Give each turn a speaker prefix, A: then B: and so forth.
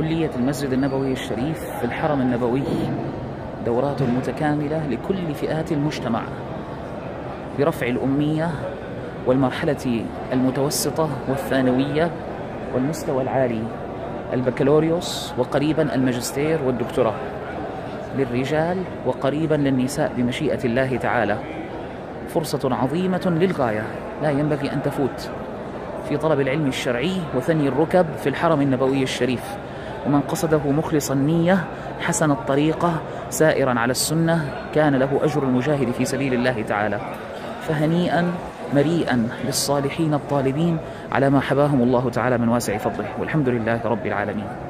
A: كلية المسجد النبوي الشريف في الحرم النبوي. دورات متكاملة لكل فئات المجتمع. برفع الأمية والمرحلة المتوسطة والثانوية والمستوى العالي. البكالوريوس وقريبا الماجستير والدكتوراه. للرجال وقريبا للنساء بمشيئة الله تعالى. فرصة عظيمة للغاية. لا ينبغي أن تفوت. في طلب العلم الشرعي وثني الركب في الحرم النبوي الشريف. ومن قصده مخلص النية حسن الطريقة سائرا على السنة كان له أجر المجاهد في سبيل الله تعالى. فهنيئا مريئا للصالحين الطالبين على ما حباهم الله تعالى من واسع فضله. والحمد لله رب العالمين.